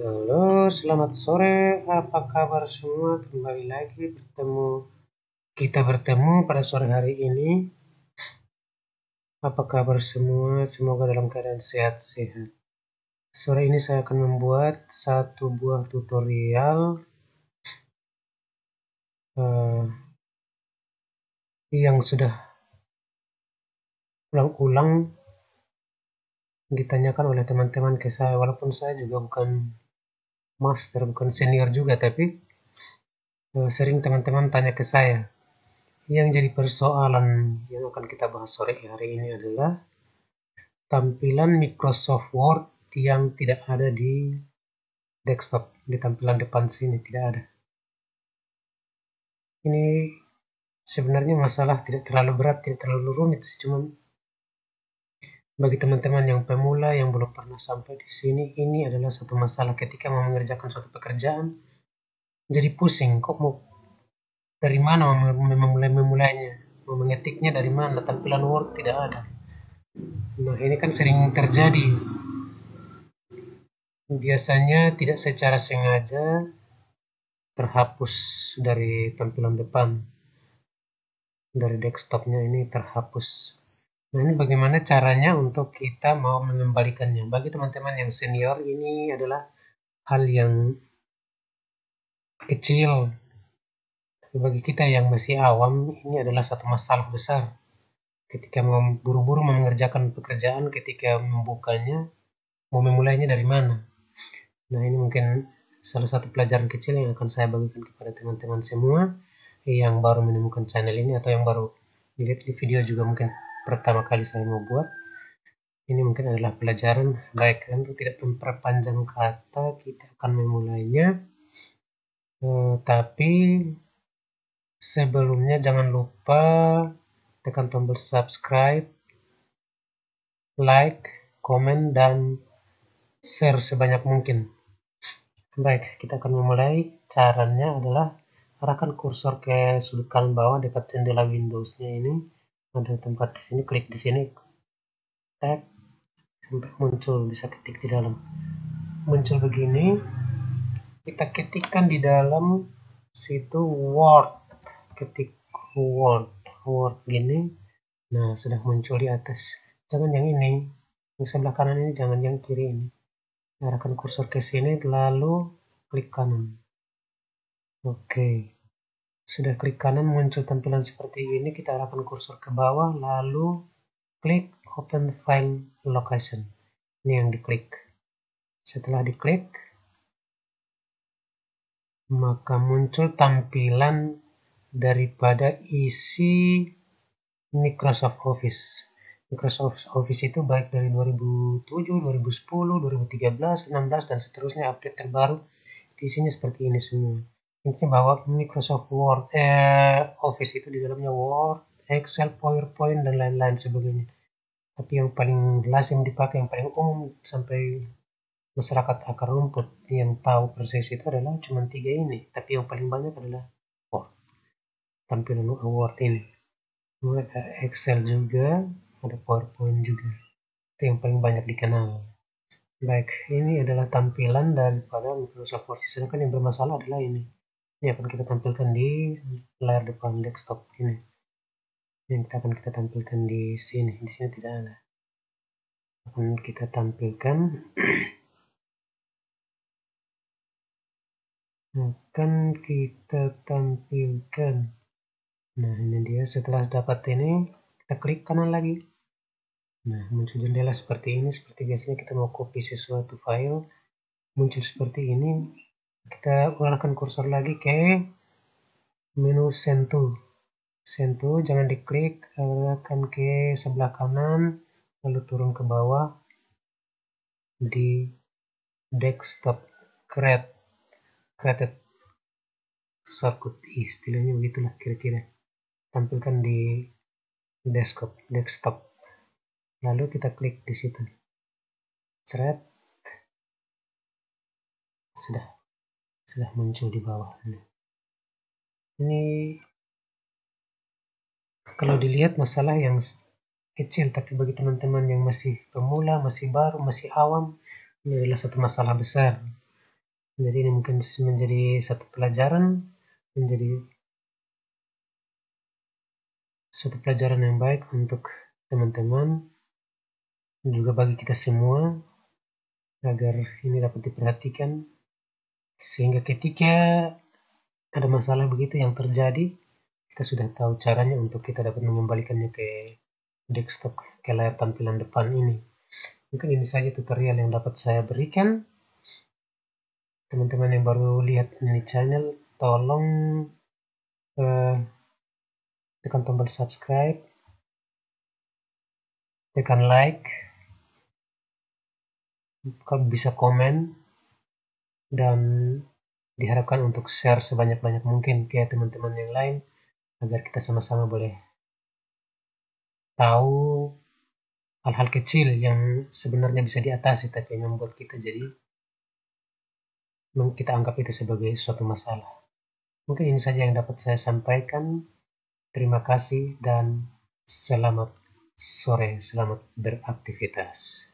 Halo, selamat sore. Apa kabar semua? Kembali lagi bertemu kita bertemu pada sore hari ini. Apa kabar semua? Semoga dalam keadaan sehat-sehat. Sore ini saya akan membuat satu buah tutorial uh, yang sudah ulang-ulang ditanyakan oleh teman-teman ke saya walaupun saya juga bukan master bukan senior juga tapi uh, sering teman-teman tanya ke saya. Yang jadi persoalan yang akan kita bahas sore hari ini adalah tampilan Microsoft Word yang tidak ada di desktop di tampilan depan sini tidak ada. Ini sebenarnya masalah tidak terlalu berat tidak terlalu rumit sih cuman bagi teman-teman yang pemula yang belum pernah sampai di sini, ini adalah satu masalah ketika mau mengerjakan suatu pekerjaan. Jadi pusing, kok mau dari mana memulai memulainya, mau mengetiknya dari mana, tampilan Word tidak ada. Nah ini kan sering terjadi. Biasanya tidak secara sengaja terhapus dari tampilan depan dari desktopnya ini terhapus Nah, ini bagaimana caranya untuk kita mau mengembalikannya. Bagi teman-teman yang senior, ini adalah hal yang kecil. Bagi kita yang masih awam, ini adalah satu masalah besar. Ketika mau buru-buru mengerjakan pekerjaan, ketika membukanya, mau memulainya dari mana. Nah, ini mungkin salah satu pelajaran kecil yang akan saya bagikan kepada teman-teman semua yang baru menemukan channel ini atau yang baru lihat di video juga mungkin pertama kali saya mau buat ini mungkin adalah pelajaran baik untuk tidak memperpanjang kata kita akan memulainya. Eh, tapi sebelumnya jangan lupa tekan tombol subscribe like komen dan share sebanyak mungkin. Baik kita akan memulai. Caranya adalah arahkan kursor ke sudut kanan bawah dekat jendela Windowsnya ini ada tempat di sini klik di sini tag sampai muncul bisa ketik di dalam. Muncul begini kita ketikkan di dalam situ word. Ketik word word gini. Nah sudah muncul di atas. Jangan yang ini yang sebelah kanan ini jangan yang kiri ini. Arahkan kursor ke sini lalu klik kanan. Oke. okay. Sudah klik kanan muncul tampilan seperti ini, kita arahkan kursor ke bawah, lalu klik Open File Location. Ini yang diklik. Setelah diklik, maka muncul tampilan daripada isi Microsoft Office. Microsoft Office itu baik dari 2007, 2010, 2013, 16, dan seterusnya update terbaru. Isinya seperti ini semua intinya bahwa Microsoft Word eh, Office itu di dalamnya Word, Excel, PowerPoint dan lain-lain sebagainya. Tapi yang paling lazim dipakai, yang paling umum sampai masyarakat akar rumput yang tahu persis itu adalah cuma tiga ini. Tapi yang paling banyak adalah Word. Tampilan Word ini. Ada Excel juga, ada PowerPoint juga. Itu yang paling banyak dikenal. Baik, ini adalah tampilan daripada Microsoft Word. Sedangkan yang bermasalah adalah ini ini akan kita tampilkan di layar depan desktop ini. Yang kita akan kita tampilkan di sini. Di sini tidak ada. Akan kita tampilkan. Akan kita tampilkan. Nah ini dia. Setelah dapat ini kita klik kanan lagi. Nah muncul jendela seperti ini. Seperti biasanya kita mau copy sesuatu file. Muncul seperti ini kita arahkan kursor lagi ke menu send to jangan diklik arahkan ke sebelah kanan lalu turun ke bawah di desktop create. Created shortcut istilahnya begitulah kira-kira. Tampilkan di desktop desktop. Lalu kita klik di situ. Seret. sudah sudah muncul di bawah ini kalau dilihat masalah yang kecil tapi bagi teman-teman yang masih pemula masih baru masih awam ini adalah satu masalah besar. Jadi ini mungkin menjadi satu pelajaran, menjadi suatu pelajaran yang baik untuk teman-teman, juga bagi kita semua, agar ini dapat diperhatikan, sehingga ketika ada masalah begitu yang terjadi, kita sudah tahu caranya untuk kita dapat mengembalikannya ke desktop, ke layar tampilan depan ini. Mungkin ini saja tutorial yang dapat saya berikan. Teman-teman yang baru lihat ini channel, tolong uh, tekan tombol subscribe, tekan like, kalau bisa komen, dan diharapkan untuk share sebanyak-banyak mungkin ke teman-teman yang lain agar kita sama-sama boleh tahu hal-hal kecil yang sebenarnya bisa diatasi tapi yang membuat kita jadi kita anggap itu sebagai suatu masalah. Mungkin ini saja yang dapat saya sampaikan. Terima kasih dan selamat sore, selamat beraktivitas.